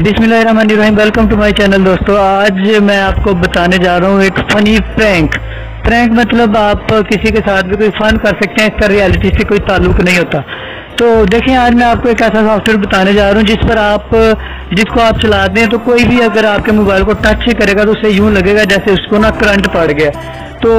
बिस्मिल्लाहिर्रहमानिर्रहीम welcome to my channel दोस्तों। आज मैं आपको बताने जा रहा हूँ एक फनी प्रैंक प्रैंक मतलब आप किसी के साथ भी कोई फन कर सकते हैं इसका रियलिटी से कोई ताल्लुक नहीं होता। तो देखिए, आज मैं आपको एक ऐसा सॉफ्टवेयर बताने जा रहा हूँ, जिस पर आप, जिसको आप चलाते हैं तो कोई भी अगर आपके मोबाइल को टच करेगा तो उसे यूँ लगेगा जैसे उसको ना करंट पड़ गया। तो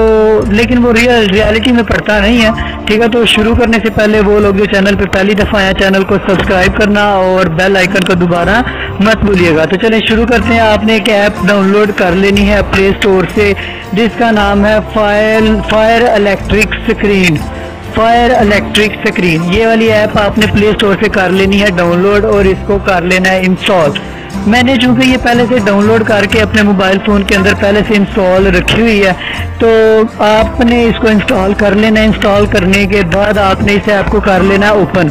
लेकिन वो रियल रियलिटी में पड़ता नहीं है। ठीक है तो शुरू करने से पहले वो लोग जो चैनल पे पहली दफ़ा आया चैनल को सब्सक्राइब करना और बेल आइकन को दोबारा मत भूलिएगा। तो चलिए शुरू करते हैं। आपने एक ऐप डाउनलोड कर लेनी है प्ले स्टोर से, जिसका नाम है fire fire electric screen fire electric screen ये वाली ऐप आपने प्ले स्टोर से कर लेनी है डाउनलोड और इसको कर लेना है इंस्टॉल मैंने चूँकि ये पहले से डाउनलोड करके अपने मोबाइल फ़ोन के अंदर पहले से इंस्टॉल रखी हुई है तो आपने इसको इंस्टॉल कर लेना। इंस्टॉल करने के बाद आपने इसे ऐप को कर लेना ओपन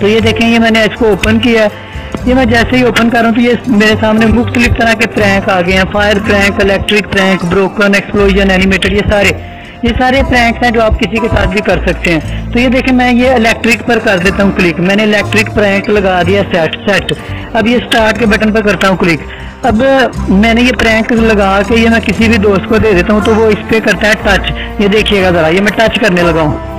तो ये देखें, ये मैंने इसको ओपन किया है। ये मैं जैसे ही ओपन कर रहा हूँ तो ये मेरे सामने मुख्तलिफ़ तरह के प्रैंक आ गए हैं। Fire prank electric prank broken explosion animated ये सारे। ये सारे प्रैंक्स हैं जो आप किसी के साथ भी कर सकते हैं। तो ये देखें, मैं ये इलेक्ट्रिक पर कर देता हूँ क्लिक मैंने इलेक्ट्रिक प्रैंक लगा दिया सेट सेट अब ये स्टार्ट के बटन पर करता हूँ क्लिक अब मैंने ये प्रैंक लगा के ये मैं किसी भी दोस्त को दे देता हूँ तो वो इस पर करता है टच ये देखिएगा ज़रा, ये मैं टच करने लगा हूँ।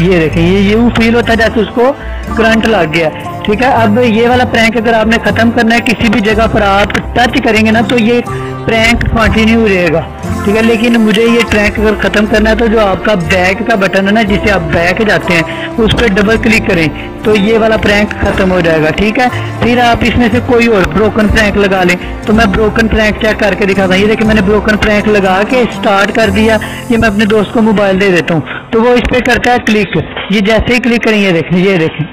ये देखें, ये यूँ फील होता है जैसे उसको करंट लग गया। ठीक है, अब ये वाला प्रैंक अगर आपने ख़त्म करना है, किसी भी जगह पर आप टच करेंगे ना तो ये प्रैंक कंटिन्यू रहेगा। ठीक है, लेकिन मुझे ये ट्रैक अगर ख़त्म करना है तो जो आपका बैक का बटन है ना, जिसे आप बैक जाते हैं, उस पर डबल क्लिक करें तो ये वाला प्रैंक ख़त्म हो जाएगा, ठीक है? फिर आप इसमें से कोई और ब्रोकन प्रैंक लगा लें। तो मैं ब्रोकन प्रैंक चेक करके दिखाता हूँ। ये देखिए, मैंने ब्रोकन प्रैंक लगा के स्टार्ट कर दिया, ये मैं अपने दोस्त को मोबाइल दे देता हूँ। तो वो इस पर करता है क्लिक ये जैसे ही क्लिक करें, ये देखें ये देखें।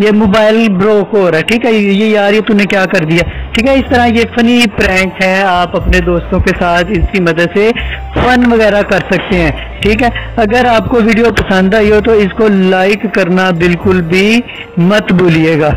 ये मोबाइल ब्रोक हो रहा है, ठीक है? ये यार, ये तूने क्या कर दिया? ठीक है, इस तरह ये फनी प्रैंक है, आप अपने दोस्तों के साथ इसकी मदद से फन वगैरह कर सकते हैं, ठीक है? अगर आपको वीडियो पसंद आई हो तो इसको लाइक करना बिल्कुल भी मत भूलिएगा।